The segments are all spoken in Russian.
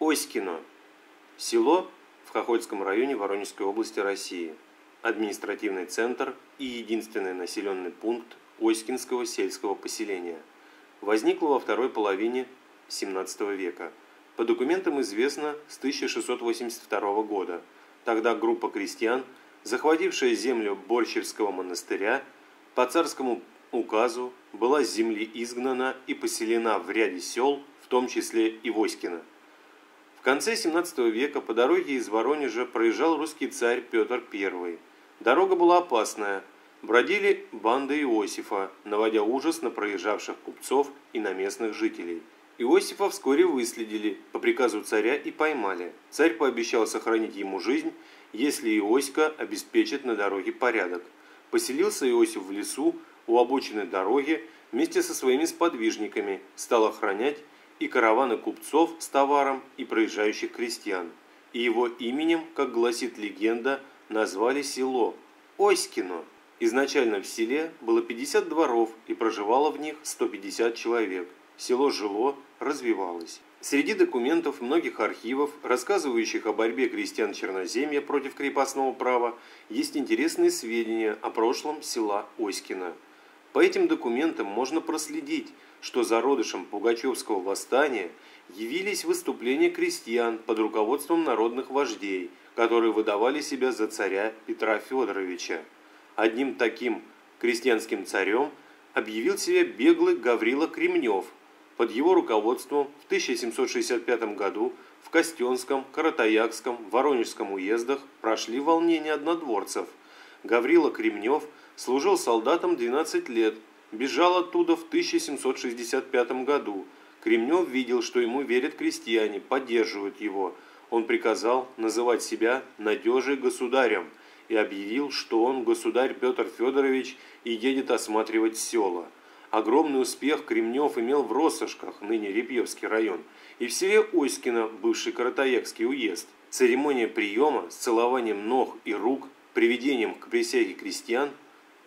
Оськино. Село в Хохольском районе Воронежской области России. Административный центр и единственный населенный пункт Оськинского сельского поселения. Возникло во второй половине XVII века. По документам известно с 1682 года. Тогда группа крестьян, захватившая землю Борщевского монастыря, по царскому указу была с земли изгнана и поселена в ряде сел, в том числе и Воськино. Конце XVII века по дороге из Воронежа проезжал русский царь Петр I. Дорога была опасная. Бродили банды Иосифа, наводя ужас на проезжавших купцов и на местных жителей. Иосифа вскоре выследили по приказу царя и поймали. Царь пообещал сохранить ему жизнь, если Иоська обеспечит на дороге порядок. Поселился Иосиф в лесу у обочины дороги вместе со своими сподвижниками, стал охранять и караваны купцов с товаром и проезжающих крестьян. И его именем, как гласит легенда, назвали село Оськино. Изначально в селе было 50 дворов и проживало в них 150 человек. Село жило, развивалось. Среди документов многих архивов, рассказывающих о борьбе крестьян Черноземья против крепостного права, есть интересные сведения о прошлом села Оськино. По этим документам можно проследить, что зародышем Пугачевского восстания явились выступления крестьян под руководством народных вождей, которые выдавали себя за царя Петра Федоровича. Одним таким крестьянским царем объявил себя беглый Гаврила Кремнев. Под его руководством в 1765 году в Костенском, Каратаякском, Воронежском уездах прошли волнения однодворцев. Гаврила Кремнев служил солдатом 12 лет, Бежал оттуда в 1765 году. Кремнев видел, что ему верят крестьяне, поддерживают его. Он приказал называть себя «надежей государем» и объявил, что он, государь Петр Федорович, и едет осматривать села. Огромный успех Кремнев имел в Россошках, ныне Репьевский район, и в селе Оськино, бывший Каратаекский уезд. Церемония приема с целованием ног и рук, приведением к присяге крестьян,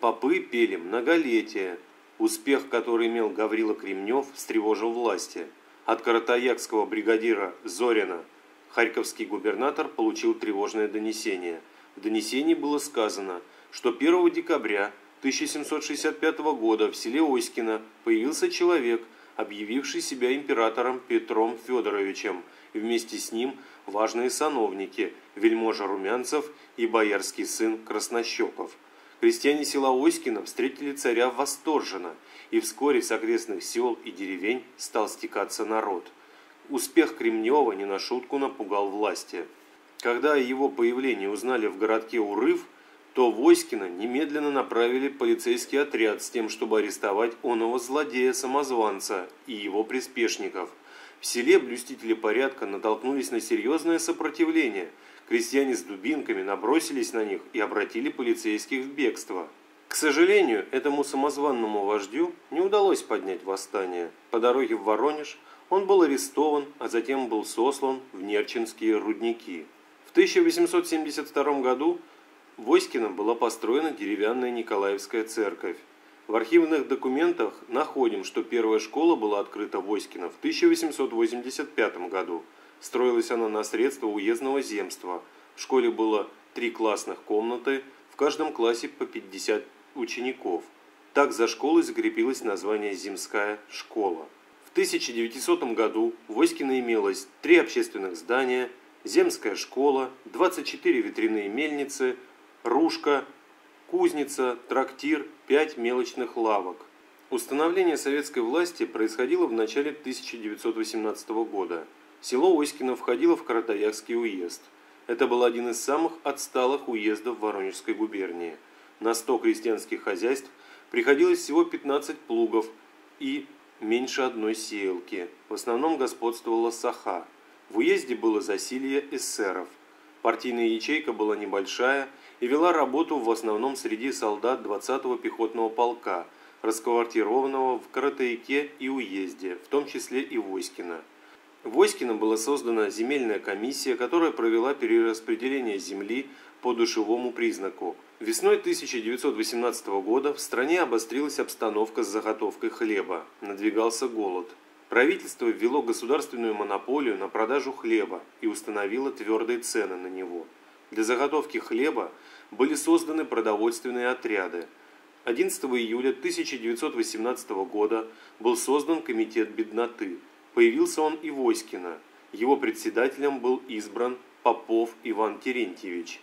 попы пели многолетие, Успех, который имел Гаврила Кремнев, встревожил власти. От каратаякского бригадира Зорина харьковский губернатор получил тревожное донесение. В донесении было сказано, что 1 декабря 1765 года в селе Оськино появился человек, объявивший себя императором Петром Федоровичем, и вместе с ним важные сановники, вельможа Румянцев и боярский сын Краснощеков – Крестьяне села Оськино встретили царя восторженно, и вскоре с окрестных сел и деревень стал стекаться народ. Успех Кремнева не на шутку напугал власти. Когда о его появлении узнали в городке Урыв, то в Оськино немедленно направили полицейский отряд с тем, чтобы арестовать оного злодея-самозванца и его приспешников. В селе блюстители порядка натолкнулись на серьезное сопротивление – Крестьяне с дубинками набросились на них и обратили полицейских в бегство. К сожалению, этому самозванному вождю не удалось поднять восстание. По дороге в Воронеж он был арестован, а затем был сослан в Нерчинские рудники. В 1872 году в Оськино была построена деревянная Николаевская церковь. В архивных документах находим, что первая школа была открыта в Оськино в 1885 году – Строилась она на средства уездного земства. В школе было три классных комнаты, в каждом классе по 50 учеников. Так за школой закрепилось название «Земская школа». В 1900 году в Оськино имелось три общественных здания, земская школа, 24 ветряные мельницы, ружка, кузница, трактир, 5 мелочных лавок. Установление советской власти происходило в начале 1918 года. Село Оськино входило в Каратаякский уезд. Это был один из самых отсталых уездов Воронежской губернии. На 100 крестьянских хозяйств приходилось всего 15 плугов и меньше одной сеялки. В основном господствовала саха. В уезде было засилье эсеров. Партийная ячейка была небольшая и вела работу в основном среди солдат 20-го пехотного полка, расквартированного в Каратаяке и уезде, в том числе и в Оськино. В Оськино была создана земельная комиссия, которая провела перераспределение земли по душевому признаку. Весной 1918 года в стране обострилась обстановка с заготовкой хлеба, надвигался голод. Правительство ввело государственную монополию на продажу хлеба и установило твердые цены на него. Для заготовки хлеба были созданы продовольственные отряды. 11 июля 1918 года был создан Комитет бедноты. Появился он и в Оськино. Его председателем был избран Попов Иван Терентьевич.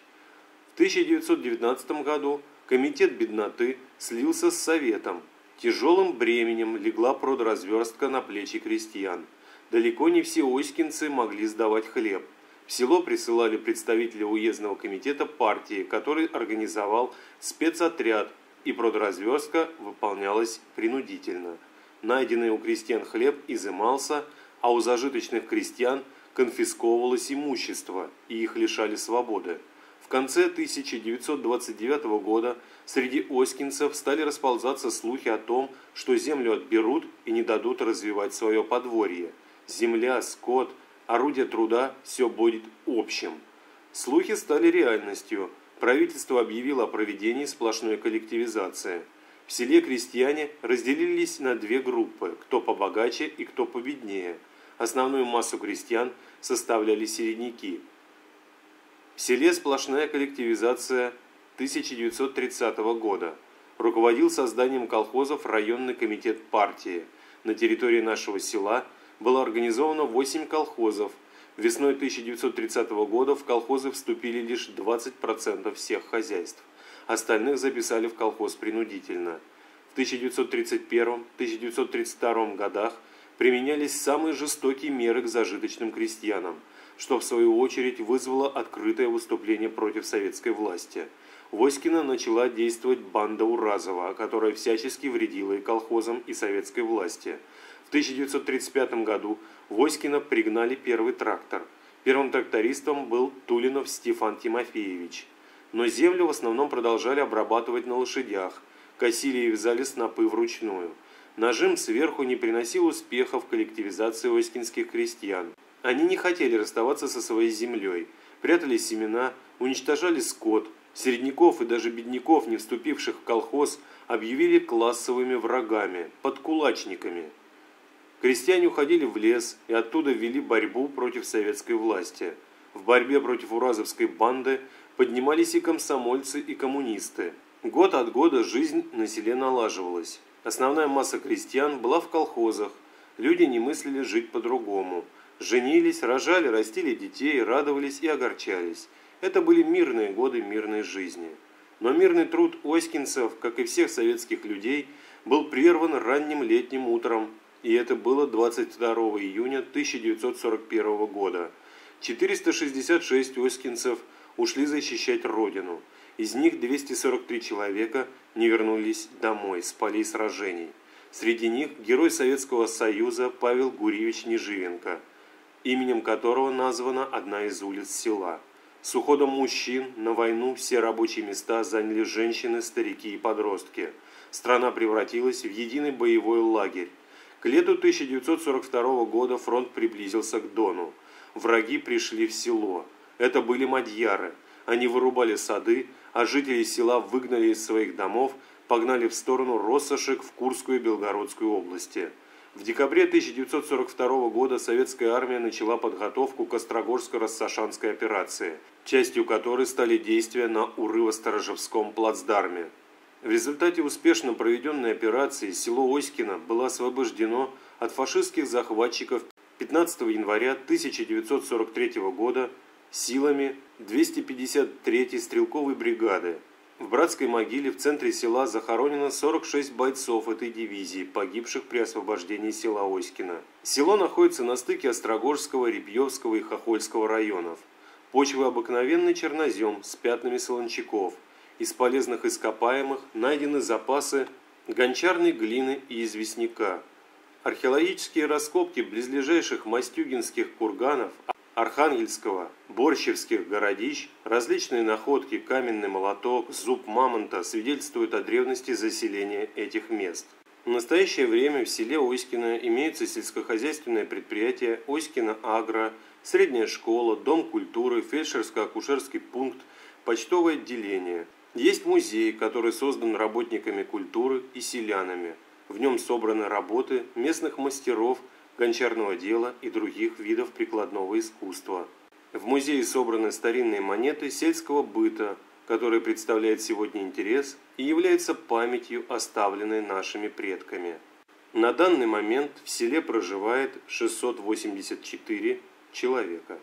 В 1919 году Комитет бедноты слился с Советом. Тяжелым бременем легла продразверстка на плечи крестьян. Далеко не все оськинцы могли сдавать хлеб. В село присылали представителя уездного комитета партии, который организовал спецотряд, и продразверстка выполнялась принудительно. Найденный у крестьян хлеб изымался, а у зажиточных крестьян конфисковывалось имущество и их лишали свободы. В конце 1929 года среди оськинцев стали расползаться слухи о том, что землю отберут и не дадут развивать свое подворье. Земля, скот, орудие труда – все будет общим. Слухи стали реальностью. Правительство объявило о проведении сплошной коллективизации. В селе крестьяне разделились на две группы – кто побогаче и кто победнее. Основную массу крестьян составляли середняки – в селе сплошная коллективизация 1930 года. Руководил созданием колхозов районный комитет партии. На территории нашего села было организовано 8 колхозов. Весной 1930 года в колхозы вступили лишь 20% всех хозяйств. Остальных записали в колхоз принудительно. В 1931-1932 годах применялись самые жестокие меры к зажиточным крестьянам – что в свою очередь вызвало открытое выступление против советской власти. В Оськино начала действовать банда Уразова, которая всячески вредила и колхозам, и советской власти. В 1935 году в Оськино пригнали первый трактор. Первым трактористом был Тулинов Стефан Тимофеевич. Но землю в основном продолжали обрабатывать на лошадях, косили и вязали снопы вручную. Нажим сверху не приносил успеха в коллективизации оськинских крестьян. Они не хотели расставаться со своей землей, прятали семена, уничтожали скот, середняков и даже бедняков, не вступивших в колхоз, объявили классовыми врагами, подкулачниками. Крестьяне уходили в лес и оттуда вели борьбу против советской власти. В борьбе против уразовской банды поднимались и комсомольцы, и коммунисты. Год от года жизнь на селе налаживалась. Основная масса крестьян была в колхозах. Люди не мыслили жить по-другому – Женились, рожали, растили детей, радовались и огорчались. Это были мирные годы мирной жизни. Но мирный труд оськинцев, как и всех советских людей, был прерван ранним летним утром, и это было 22 июня 1941 года. 466 оськинцев ушли защищать Родину. Из них 243 человека не вернулись домой с полей сражений. Среди них герой Советского Союза Павел Гурьевич Неживенко – именем которого названа одна из улиц села. С уходом мужчин на войну все рабочие места заняли женщины, старики и подростки. Страна превратилась в единый боевой лагерь. К лету 1942 года фронт приблизился к Дону. Враги пришли в село. Это были мадьяры. Они вырубали сады, а жители села выгнали из своих домов, погнали в сторону Россошек в Курскую и Белгородскую области. В декабре 1942 года советская армия начала подготовку к Острогорско-Рассашанской операции, частью которой стали действия на Урыво-Сторожевском плацдарме. В результате успешно проведенной операции село Оськино было освобождено от фашистских захватчиков 15 января 1943 года силами 253-й стрелковой бригады в братской могиле в центре села захоронено 46 бойцов этой дивизии, погибших при освобождении села Оськино. Село находится на стыке Острогорского, Репьевского и Хохольского районов. Почва обыкновенный чернозем с пятнами солончаков. Из полезных ископаемых найдены запасы гончарной глины и известняка. Археологические раскопки близлежащих мастюгинских курганов Архангельского, Борщевских городищ, различные находки, каменный молоток, зуб мамонта свидетельствуют о древности заселения этих мест. В настоящее время в селе Оськино имеются сельскохозяйственное предприятие Оськино Агро, средняя школа, дом культуры, фельдшерско-акушерский пункт, почтовое отделение. Есть музей, который создан работниками культуры и селянами. В нем собраны работы местных мастеров – гончарного дела и других видов прикладного искусства. В музее собраны старинные монеты сельского быта, которые представляют сегодня интерес и являются памятью, оставленной нашими предками. На данный момент в селе проживает 684 человека.